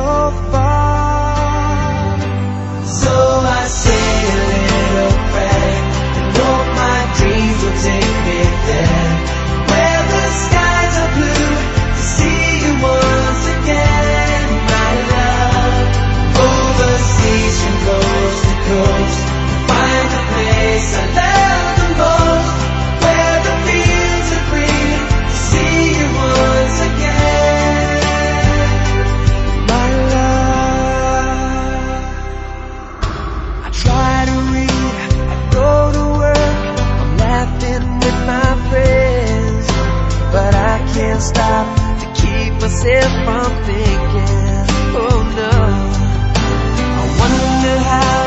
so far. can't stop to keep myself from thinking. Oh no, I wonder how.